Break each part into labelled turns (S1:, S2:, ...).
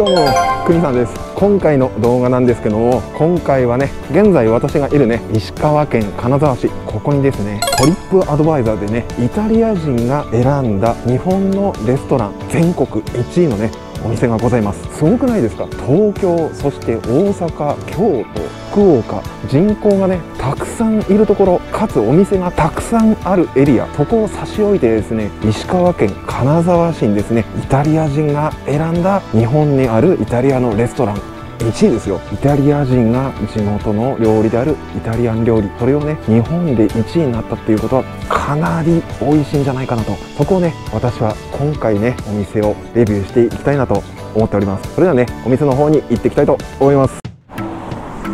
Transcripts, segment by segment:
S1: どうもくにさんです。今回の動画なんですけども今回はね現在私がいるね石川県金沢市ここにですねトリップアドバイザーでねイタリア人が選んだ日本のレストラン全国1位のねお店がございます。すごくないですか？東京そして大阪京都。福岡人口がねたくさんいるところかつお店がたくさんあるエリアそこを差し置いてですね石川県金沢市にですねイタリア人が選んだ日本にあるイタリアのレストラン。1位ですよ。イタリア人が地元の料理であるイタリアン料理。それをね日本で1位になったっていうことはかなり美味しいんじゃないかなと。そこをね私は今回ねお店をレビューしていきたいなと思っております。それではねお店の方に行っていきたいと思います。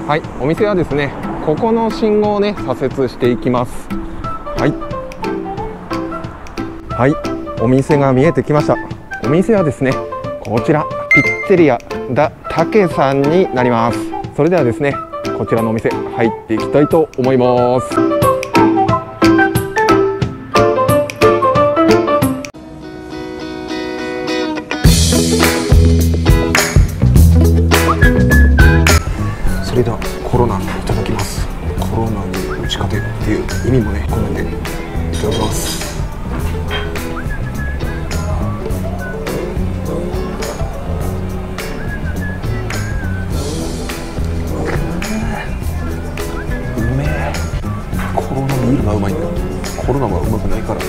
S1: はいお店はですねここの信号をね左折していきます。はい。はいお店が見えてきました。お店はですねこちらピッツェリアダ・タケさんになります。それではですねこちらのお店入っていきたいと思います。れではコロナいただきます。コロナに打ち勝てっていう意味もね込めていただきます。うめえ。コロナビールがうまいんだ。コロナはうまくないから。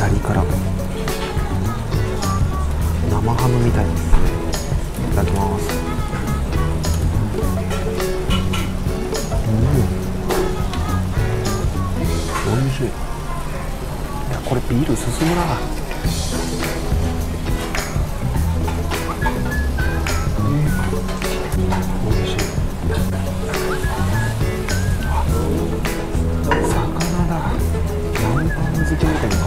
S1: 左から。生ハムみたいですね。いただきます。うん。おいしい。いやこれビール進むな。おいしい。魚だ。南蛮漬けみたいな。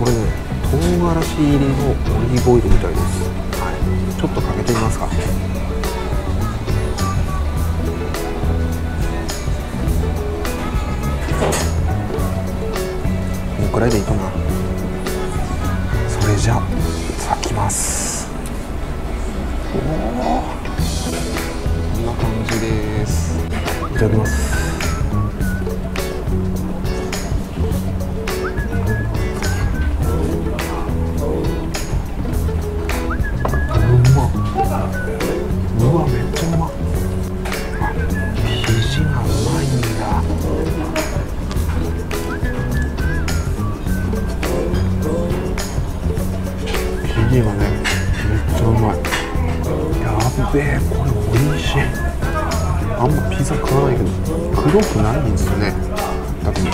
S1: これね唐辛子入りのオリーブオイルみたいです、はい、ちょっとかけてみますか。このくらいでいいかな。それじゃあ咲きます。おおこんな感じです。いただきます。べえこれ美味しい。あんまピザ食わないけど黒くないんですよね。だってへえ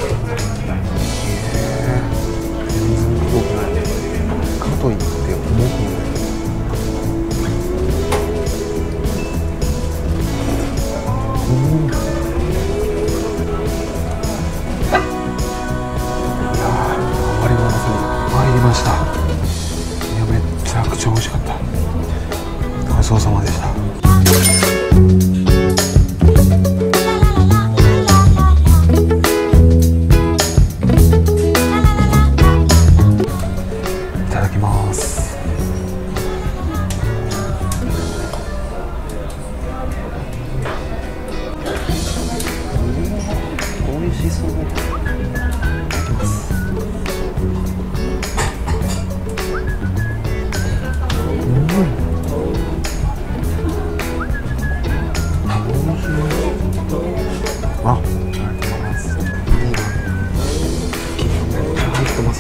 S1: 全然黒くないかといって重くないうんいやー余り物さに。参りましたいやめちゃくちゃ美味しかった。ごちそうさまでした。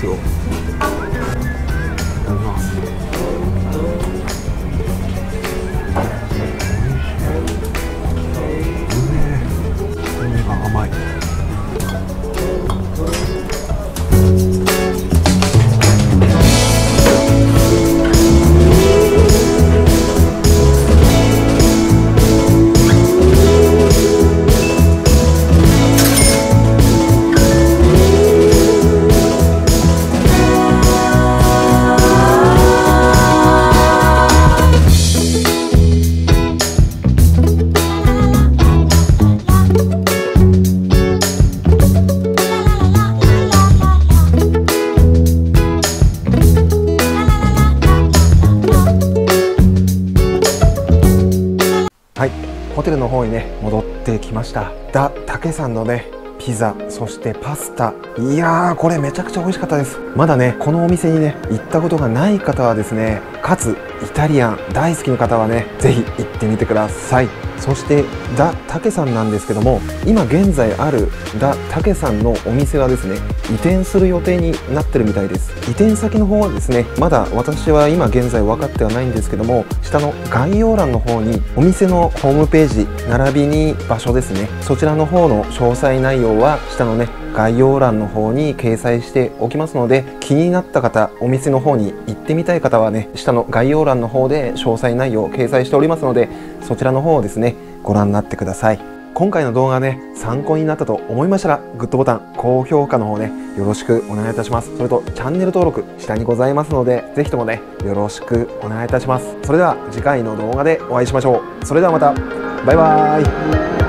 S1: です。テルの方にね戻ってきました。ダ・タケさんのねピザそしてパスタ。いやーこれめちゃくちゃ美味しかったです。まだねこのお店にね行ったことがない方はですねかつイタリアン大好きな方はね是非行ってみてください。そしてダ・タケさんなんですけども今現在あるダ・タケさんのお店はですね移転する予定になってるみたいです。移転先の方はですねまだ私は今現在分かってはないんですけども下の概要欄の方にお店のホームページ並びに場所ですね。そちらの方の詳細内容は下のね概要欄の方に掲載しておきますので気になった方お店の方に行ってみたい方はね下の概要欄の方で詳細内容を掲載しておりますのでそちらの方をですねご覧になってください。今回の動画ね参考になったと思いましたらグッドボタン高評価の方ねよろしくお願いいたします。それとチャンネル登録下にございますのでぜひともねよろしくお願いいたします。それでは次回の動画でお会いしましょう。それではまた。バイバーイ。